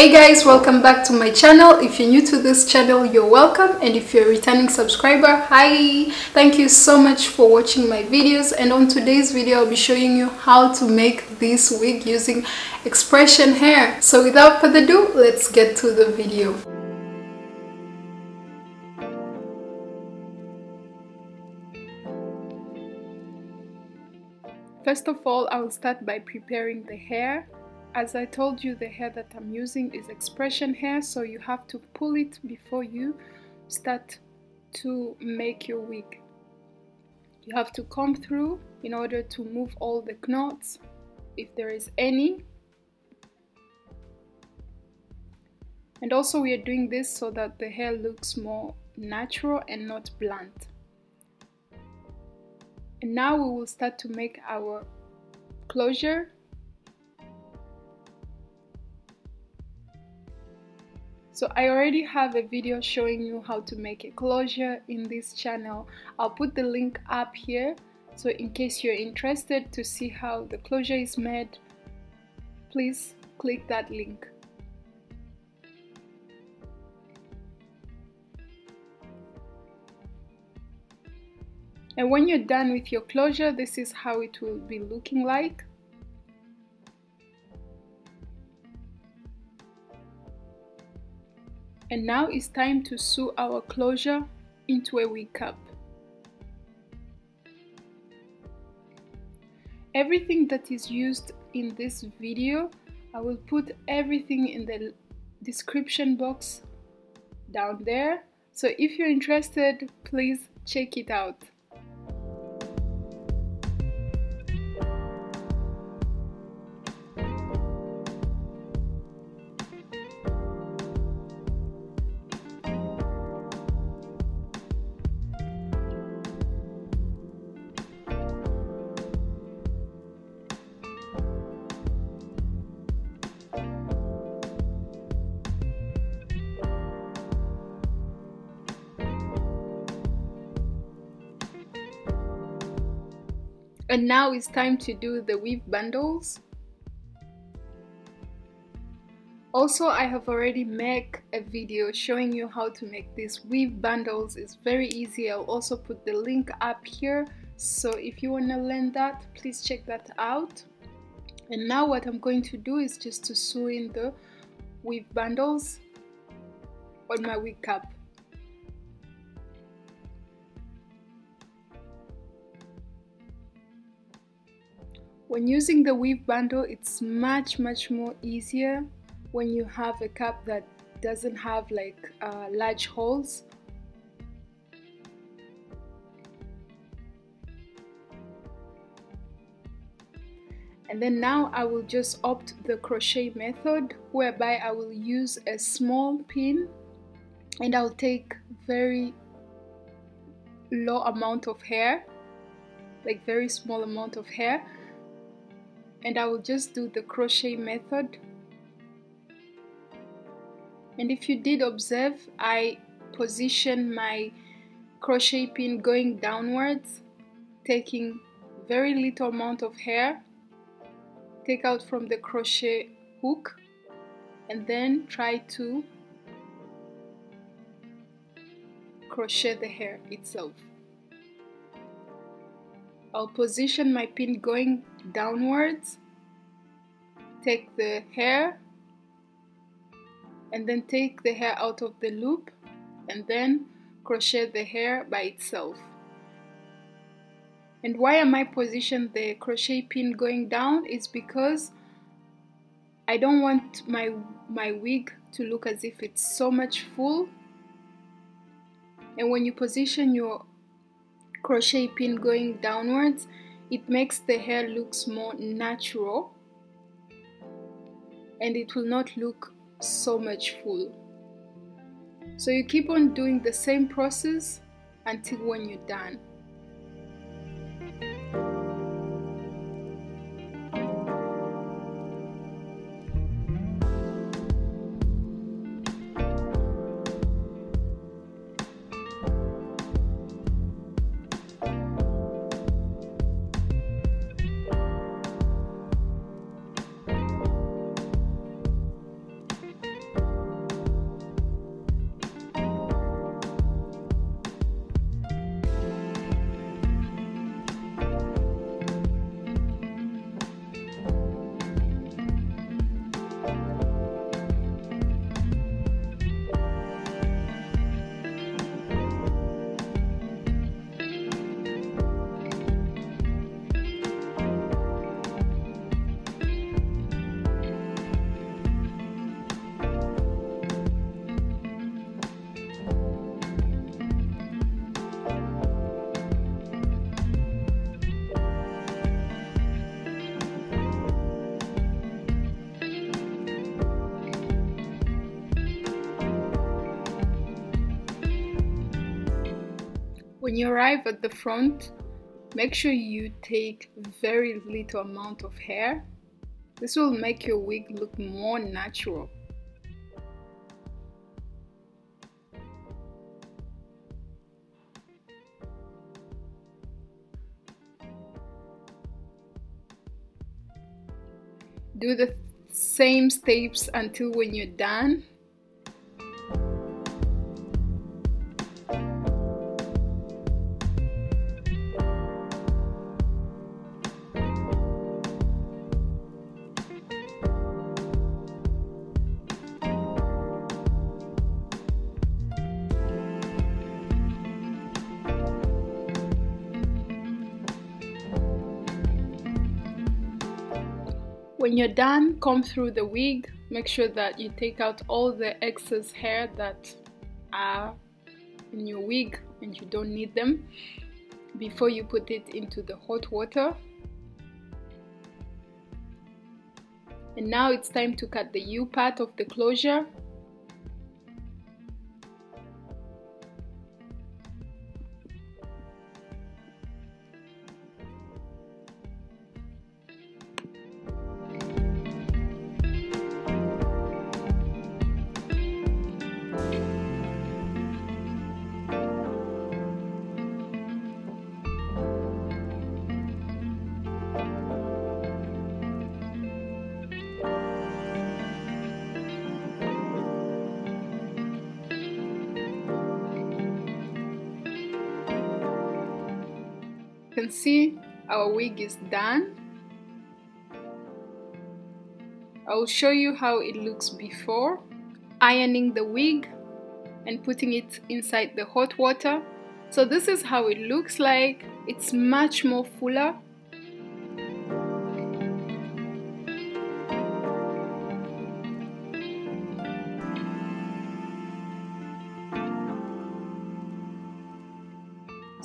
Hey guys, welcome back to my channel. If you're new to this channel, you're welcome. And if you're a returning subscriber, hi! Thank you so much for watching my videos. And on today's video, I'll be showing you how to make this wig using expression hair. So without further ado, let's get to the video. First of all, I will start by preparing the hair. As I told you, the hair that I'm using is expression hair, so you have to pull it before you start to make your wig. You have to comb through in order to move all the knots, if there is any. And also we are doing this so that the hair looks more natural and not blunt. And now we will start to make our closure. So I already have a video showing you how to make a closure in this channel. I'll put the link up here. So in case you're interested to see how the closure is made, please click that link. And when you're done with your closure, this is how it will be looking like. And now it's time to sew our closure into a wig cap. Everything that is used in this video, I will put everything in the description box down there. So if you're interested, please check it out. And now it's time to do the weave bundles. Also, I have already made a video showing you how to make these weave bundles. It's very easy. I'll also put the link up here. So if you want to learn that, please check that out. And now what I'm going to do is just to sew in the weave bundles on my wig cap. When using the weave bundle, it's much much more easier when you have a cap that doesn't have like uh, large holes. And then now I will just opt the crochet method whereby I will use a small pin and I'll take very low amount of hair like very small amount of hair and I will just do the crochet method. And if you did observe I position my crochet pin going downwards taking very little amount of hair take out from the crochet hook and then try to crochet the hair itself. I'll position my pin going downwards take the hair and then take the hair out of the loop and then crochet the hair by itself. And why am I positioned the crochet pin going down? Is because I don't want my my wig to look as if it's so much full. And when you position your crochet pin going downwards it makes the hair looks more natural and it will not look so much full. So you keep on doing the same process until when you're done When you arrive at the front, make sure you take very little amount of hair. This will make your wig look more natural. Do the same steps until when you're done When you're done, comb through the wig. Make sure that you take out all the excess hair that are in your wig and you don't need them before you put it into the hot water. And now it's time to cut the U part of the closure. Can see our wig is done. I will show you how it looks before ironing the wig and putting it inside the hot water. So this is how it looks like. It's much more fuller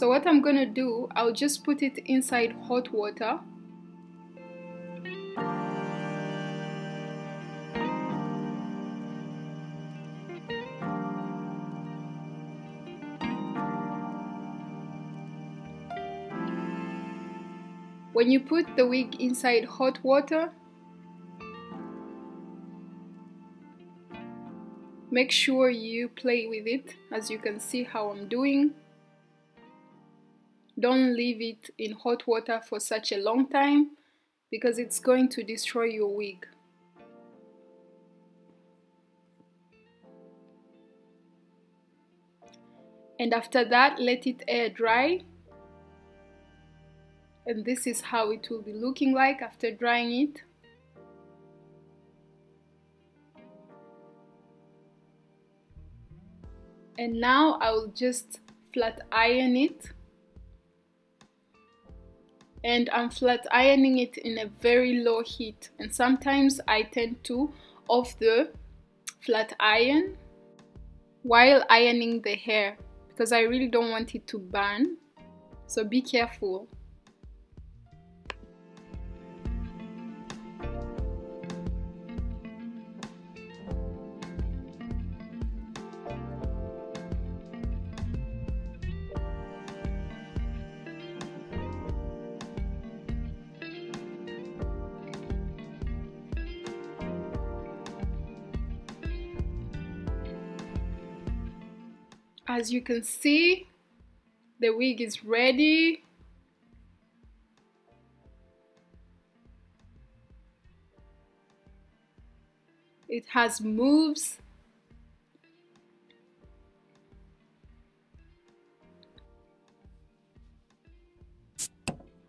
So what I'm gonna do, I'll just put it inside hot water. When you put the wig inside hot water, make sure you play with it as you can see how I'm doing. Don't leave it in hot water for such a long time because it's going to destroy your wig. And after that, let it air dry. And this is how it will be looking like after drying it. And now I will just flat iron it and I'm flat ironing it in a very low heat. And sometimes I tend to off the flat iron while ironing the hair because I really don't want it to burn. So be careful as you can see the wig is ready. It has moves.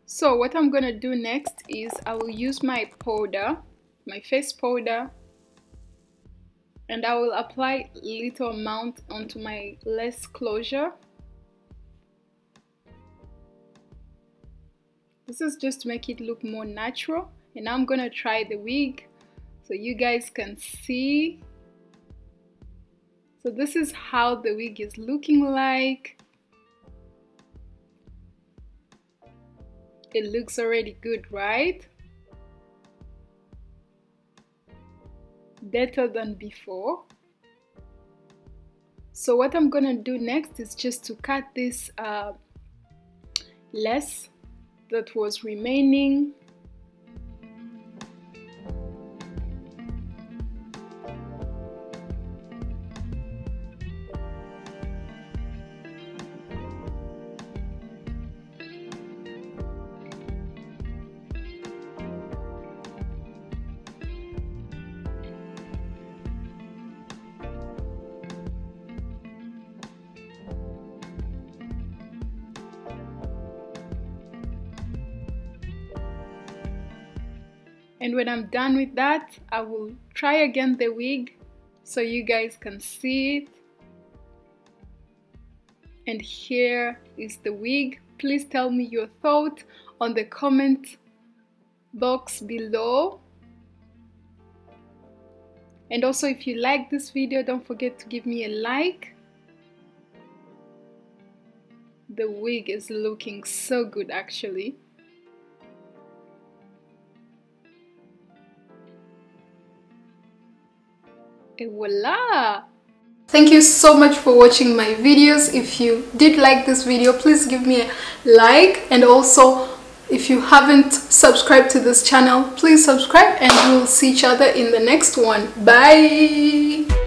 So what I'm gonna do next is I will use my powder my face powder and I will apply little amount onto my lace closure. This is just to make it look more natural. And I'm gonna try the wig so you guys can see. So this is how the wig is looking like. It looks already good right better than before. so what I'm gonna do next is just to cut this uh, lace that was remaining and when I'm done with that I will try again the wig so you guys can see it. And here is the wig. Please tell me your thought on the comment box below. And also if you like this video don't forget to give me a like. The wig is looking so good actually and voila thank you so much for watching my videos. If you did like this video please give me a like. And also if you haven't subscribed to this channel please subscribe and we'll see each other in the next one. Bye